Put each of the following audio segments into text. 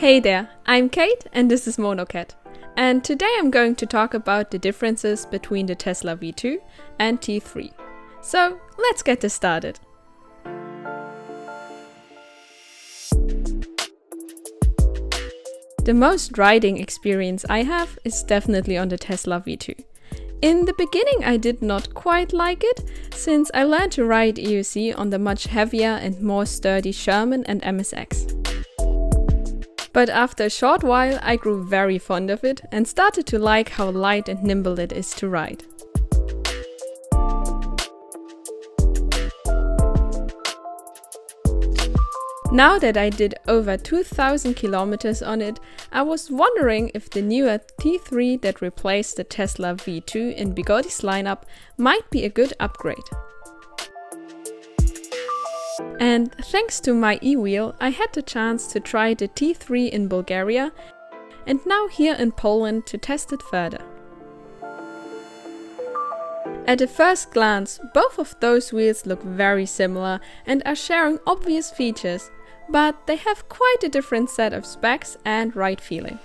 Hey there, I'm Kate and this is Monocat. And today I'm going to talk about the differences between the Tesla V2 and T3. So let's get this started. The most riding experience I have is definitely on the Tesla V2. In the beginning I did not quite like it, since I learned to ride EUC on the much heavier and more sturdy Sherman and MSX. But after a short while I grew very fond of it and started to like how light and nimble it is to ride. Now that I did over 2000 kilometers on it, I was wondering if the newer T3 that replaced the Tesla V2 in Begode's lineup might be a good upgrade. And thanks to MyEWheel, I had the chance to try the T3 in Bulgaria and now here in Poland to test it further. At a first glance, both of those wheels look very similar and are sharing obvious features, but they have quite a different set of specs and ride feeling.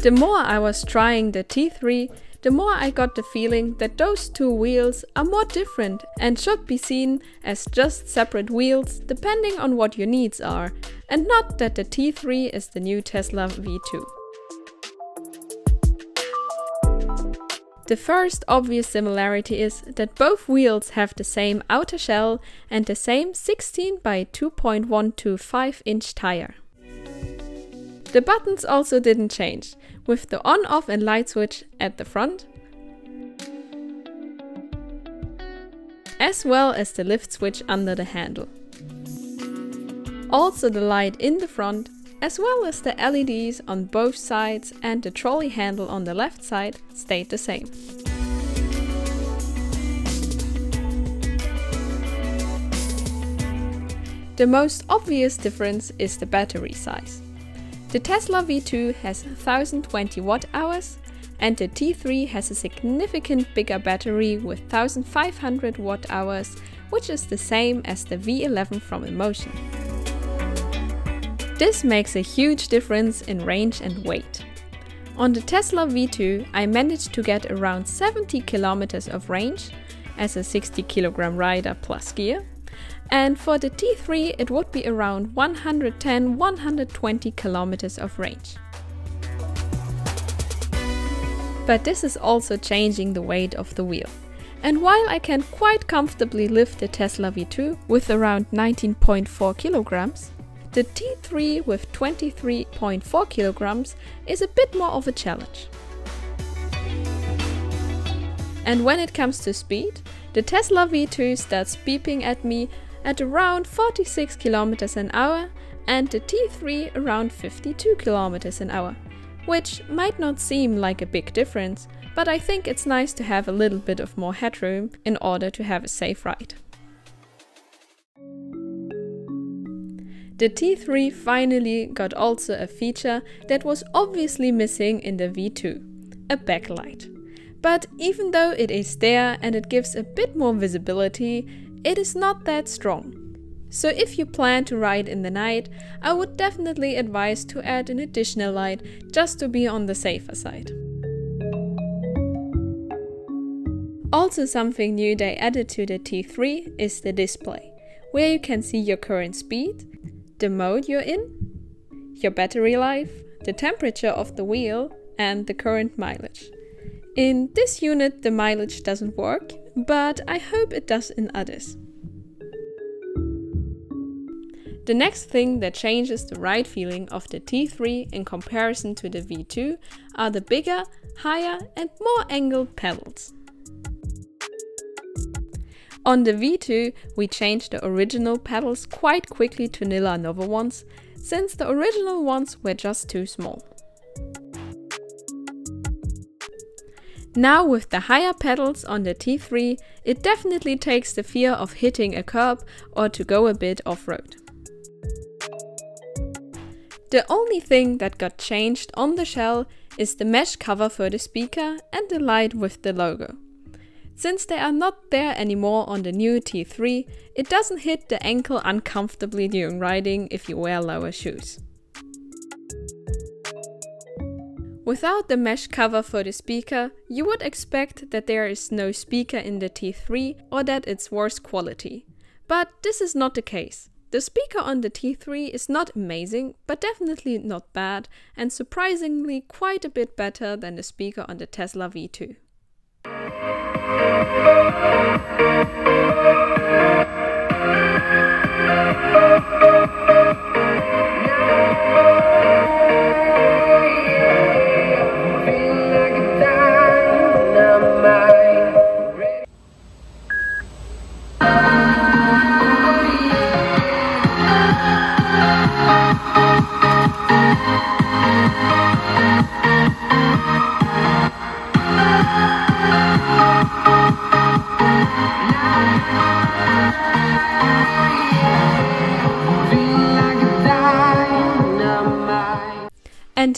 The more I was trying the T3, the more I got the feeling that those two wheels are more different and should be seen as just separate wheels depending on what your needs are, and not that the T3 is the new Tesla V2. The first obvious similarity is that both wheels have the same outer shell and the same 16 by 2.125 inch tire. The buttons also didn't change, with the on, off and light switch at the front, as well as the lift switch under the handle. Also the light in the front, as well as the LEDs on both sides and the trolley handle on the left side stayed the same. The most obvious difference is the battery size. The Tesla V2 has 1020 watt hours and the T3 has a significant bigger battery with 1500 watt hours, which is the same as the V11 from InMotion. This makes a huge difference in range and weight. On the Tesla V2 I managed to get around 70 kilometers of range as a 60 kilogram rider plus gear and for the T3 it would be around 110-120 kilometers of range. But this is also changing the weight of the wheel. And while I can quite comfortably lift the Tesla V2 with around 19.4 kilograms, the T3 with 23.4 kilograms is a bit more of a challenge. And when it comes to speed, the Tesla V2 starts beeping at me at around 46 km an hour and the T3 around 52 km an hour, which might not seem like a big difference, but I think it's nice to have a little bit of more headroom in order to have a safe ride. The T3 finally got also a feature that was obviously missing in the V2, a backlight. But even though it is there and it gives a bit more visibility, it is not that strong. So if you plan to ride in the night, I would definitely advise to add an additional light just to be on the safer side. Also something new they added to the T3 is the display, where you can see your current speed, the mode you're in, your battery life, the temperature of the wheel, and the current mileage. In this unit the mileage doesn't work, but I hope it does in others. The next thing that changes the ride feeling of the T3 in comparison to the V2 are the bigger, higher and more angled pedals. On the V2 we changed the original pedals quite quickly to Nilla Nova ones, since the original ones were just too small. Now with the higher pedals on the T3, it definitely takes the fear of hitting a curb or to go a bit off-road. The only thing that got changed on the shell is the mesh cover for the speaker and the light with the logo. Since they are not there anymore on the new T3, it doesn't hit the ankle uncomfortably during riding if you wear lower shoes. Without the mesh cover for the speaker, you would expect that there is no speaker in the T3 or that it's worse quality. But this is not the case. The speaker on the T3 is not amazing, but definitely not bad, and surprisingly quite a bit better than the speaker on the Tesla V2.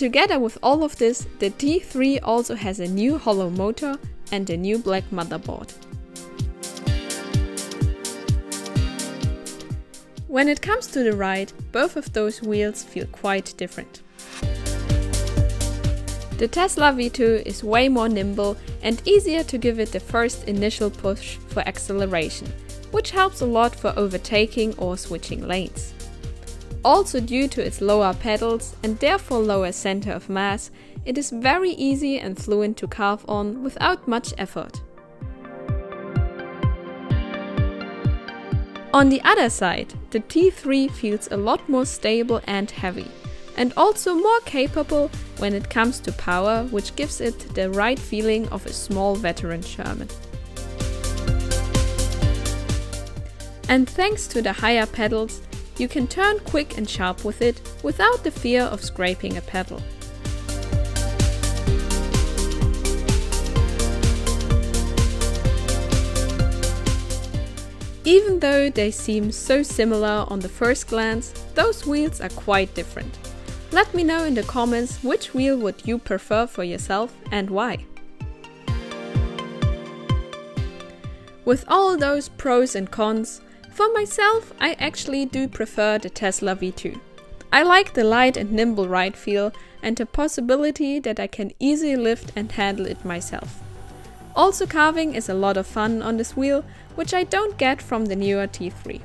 Together with all of this, the T3 also has a new hollow motor and a new black motherboard. When it comes to the ride, both of those wheels feel quite different. The Tesla V2 is way more nimble and easier to give it the first initial push for acceleration, which helps a lot for overtaking or switching lanes. Also due to its lower pedals and therefore lower center of mass, it is very easy and fluent to carve on without much effort. On the other side, the T3 feels a lot more stable and heavy, and also more capable when it comes to power, which gives it the right feeling of a small veteran Sherman. And thanks to the higher pedals, you can turn quick and sharp with it without the fear of scraping a pedal. Even though they seem so similar on the first glance, those wheels are quite different. Let me know in the comments which wheel would you prefer for yourself and why. With all those pros and cons, for myself, I actually do prefer the Tesla V2. I like the light and nimble ride feel and the possibility that I can easily lift and handle it myself. Also carving is a lot of fun on this wheel, which I don't get from the newer T3.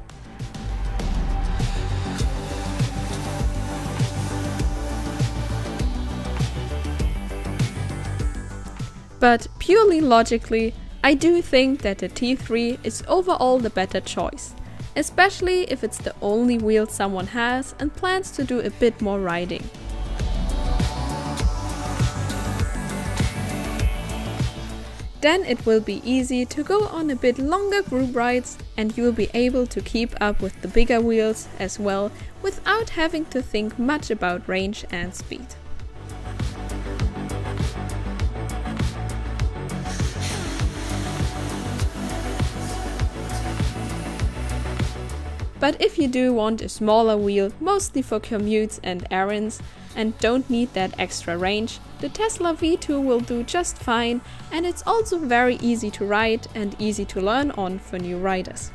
But purely logically, I do think that the T3 is overall the better choice, especially if it's the only wheel someone has and plans to do a bit more riding. Then it will be easy to go on a bit longer group rides and you will be able to keep up with the bigger wheels as well without having to think much about range and speed. But if you do want a smaller wheel, mostly for commutes and errands, and don't need that extra range, the Tesla V2 will do just fine and it's also very easy to ride and easy to learn on for new riders.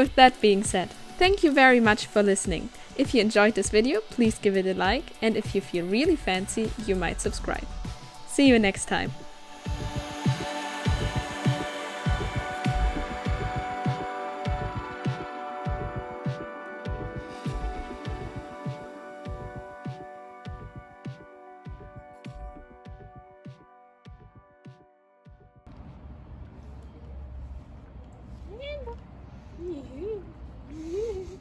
With that being said, thank you very much for listening. If you enjoyed this video, please give it a like, and if you feel really fancy, you might subscribe. See you next time. 你，你。